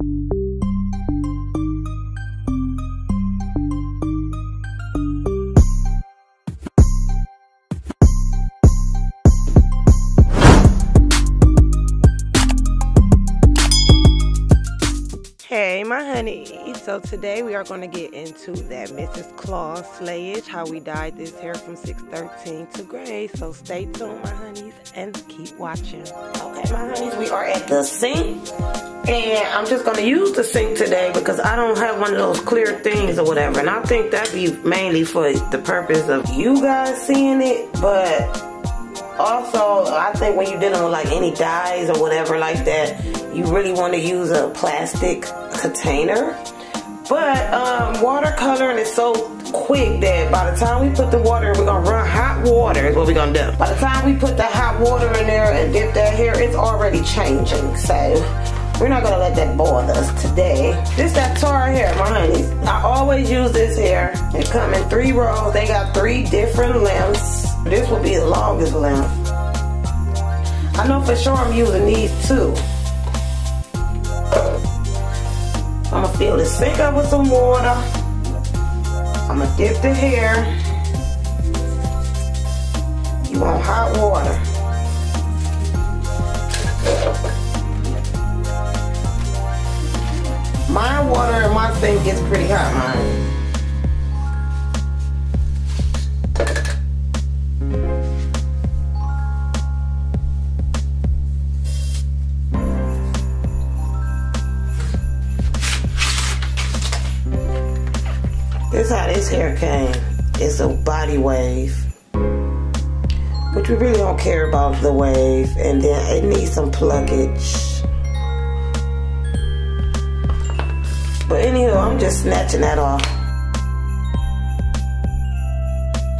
Hey, So today we are going to get into that Mrs. Claus slayage, how we dyed this hair from 613 to gray. So stay tuned, my honeys, and keep watching. Okay, my honeys, we are at the sink. And I'm just going to use the sink today because I don't have one of those clear things or whatever. And I think that'd be mainly for the purpose of you guys seeing it. But also, I think when you're dealing with like any dyes or whatever like that, you really want to use a plastic container. But um, watercoloring is so quick that by the time we put the water, we're gonna run hot water is what we're gonna do. By the time we put the hot water in there and dip that hair, it's already changing. So we're not gonna let that bother us today. This that Tara hair, my honeys. I always use this hair. It come in three rows. They got three different lengths. This will be the longest length. I know for sure I'm using these too. I'm gonna fill the sink up with some water. I'm gonna dip the hair. You want hot water. My water in my sink gets pretty hot, man. Care about the wave. And then it needs some pluggage. But anywho, I'm just snatching that off.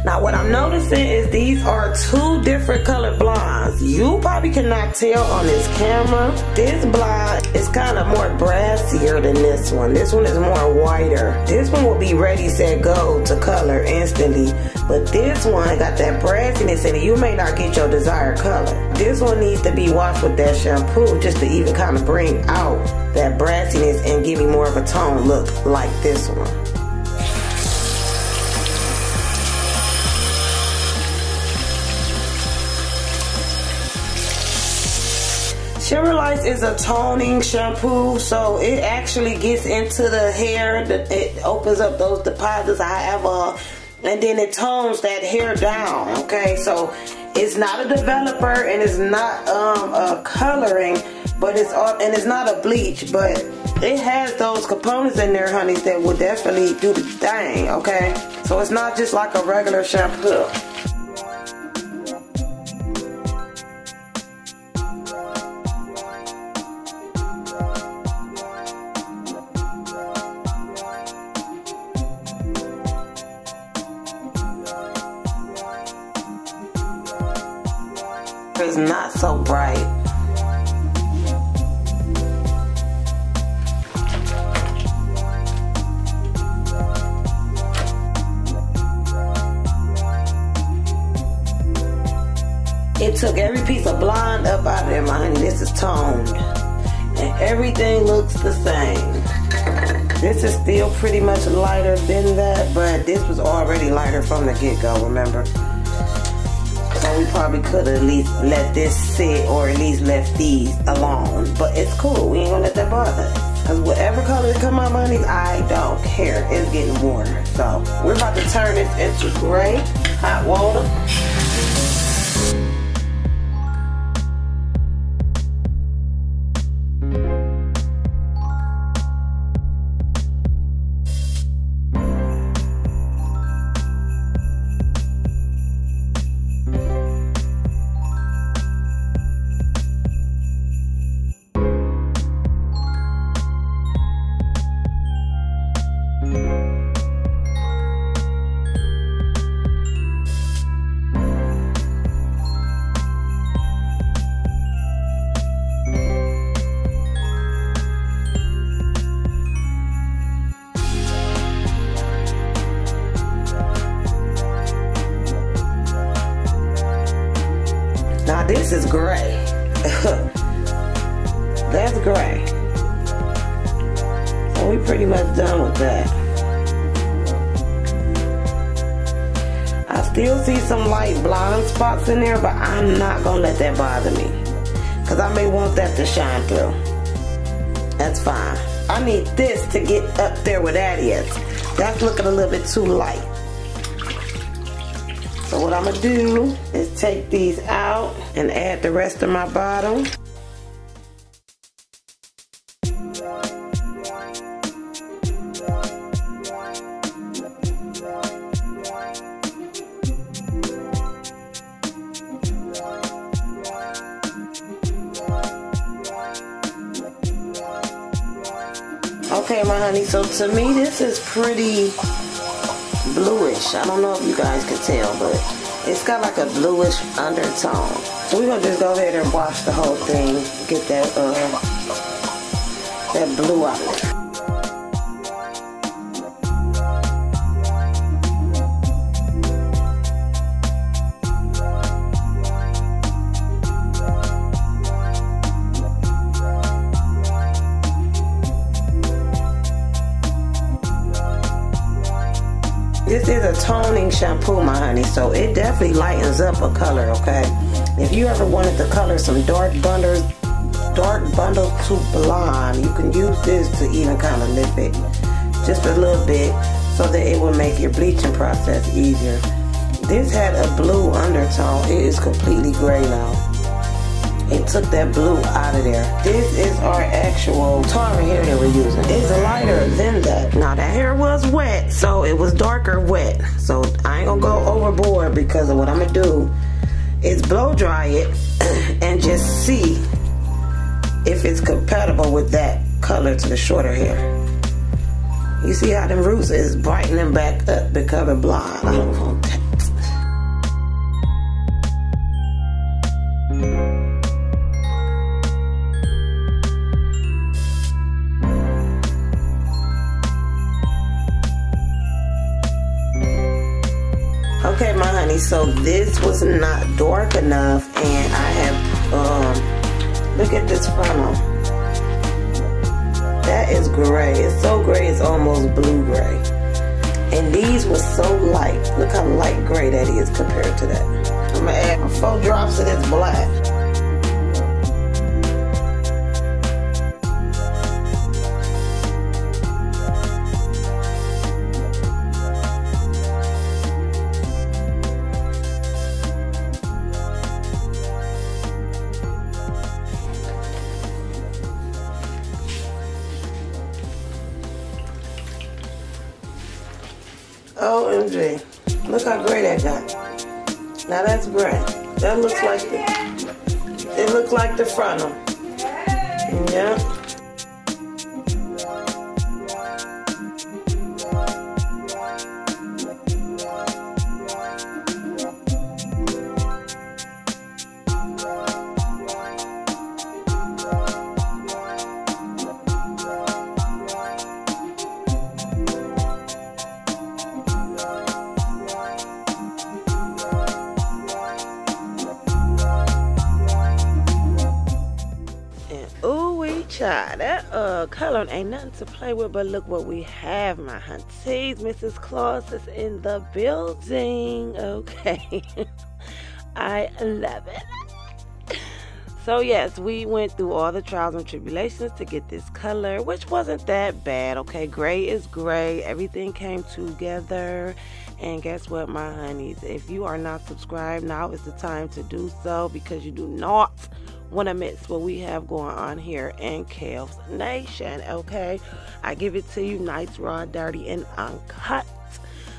Now what I'm noticing is these are two different colored blondes. You probably cannot tell on this camera. This blonde is kind of more brassier than this one. This one is more whiter. This one will be ready, set, go to color instantly. But this one got that brassiness in it. You may not get your desired color. This one needs to be washed with that shampoo just to even kind of bring out that brassiness and give me more of a tone look like this one. Shimmer Lights is a toning shampoo, so it actually gets into the hair. It opens up those deposits, however, and then it tones that hair down. Okay, so it's not a developer and it's not um, a coloring, but it's all and it's not a bleach, but it has those components in there, honey, that will definitely do the thing. Okay, so it's not just like a regular shampoo. Not so bright. It took every piece of blonde up out of there, my honey. This is toned. And everything looks the same. This is still pretty much lighter than that, but this was already lighter from the get-go, remember? We probably could at least let this sit or at least left these alone. But it's cool. We ain't gonna let that bother us. Cause whatever color come out my honey, I don't care. It's getting warmer. So we're about to turn this into gray, hot water. This is gray. That's gray. So we pretty much done with that. I still see some light blind spots in there, but I'm not going to let that bother me. Because I may want that to shine through. That's fine. I need this to get up there where that is. That's looking a little bit too light. So what I'm gonna do is take these out and add the rest of my bottom. Okay, my honey, so to me this is pretty bluish. I don't know if you guys can tell, but it's got like a bluish undertone. So we're gonna just go ahead and wash the whole thing, get that uh that blue out shampoo, my honey, so it definitely lightens up a color, okay? If you ever wanted to color some dark bundles, dark bundles to blonde, you can use this to even kind of lift it just a little bit so that it will make your bleaching process easier. This had a blue undertone. It is completely gray now. It took that blue out of there. This is our actual tar hair that we're using. It's lighter than that. Now that hair was wet, so it was darker wet. So I ain't gonna go overboard because of what I'm gonna do is blow dry it and just see if it's compatible with that color to the shorter hair. You see how them roots is brightening back up of blonde. This was not dark enough and I have, um, look at this funnel. That is gray. It's so gray, it's almost blue gray. And these were so light. Look how light gray that is compared to that. I'm gonna add four drops of this black. OMG. Look how gray that got. Now that's gray. That looks like the, it looks like the frontal. Yeah. Child, that uh color ain't nothing to play with, but look what we have, my hunties. Mrs. Claus is in the building. Okay. I love it. So yes, we went through all the trials and tribulations to get this color, which wasn't that bad. Okay, gray is gray. Everything came together. And guess what, my honeys? If you are not subscribed, now is the time to do so because you do not want to what we have going on here in Kells Nation. Okay, I give it to you nice, raw, dirty, and uncut.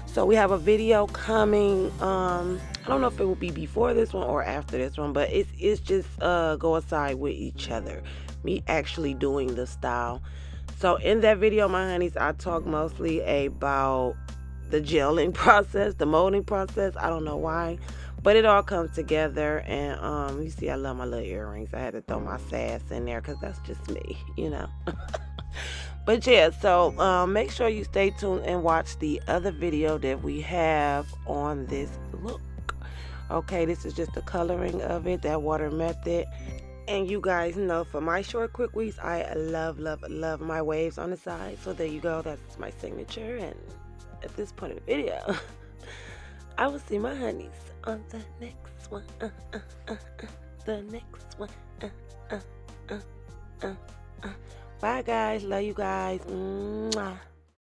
So we have a video coming. Um, I don't know if it will be before this one or after this one, but it's it's just uh go aside with each other. Me actually doing the style. So in that video, my honeys, I talk mostly about the gelling process, the molding process. I don't know why but it all comes together and um you see i love my little earrings i had to throw my sass in there because that's just me you know but yeah so um, make sure you stay tuned and watch the other video that we have on this look okay this is just the coloring of it that water method And you guys know for my short, quick weeks, I love, love, love my waves on the side. So there you go. That's my signature. And at this point in the video, I will see my honeys on the next one. Uh, uh, uh, uh the next one. Uh, uh, uh, uh, uh. Bye, guys. Love you guys. Mwah.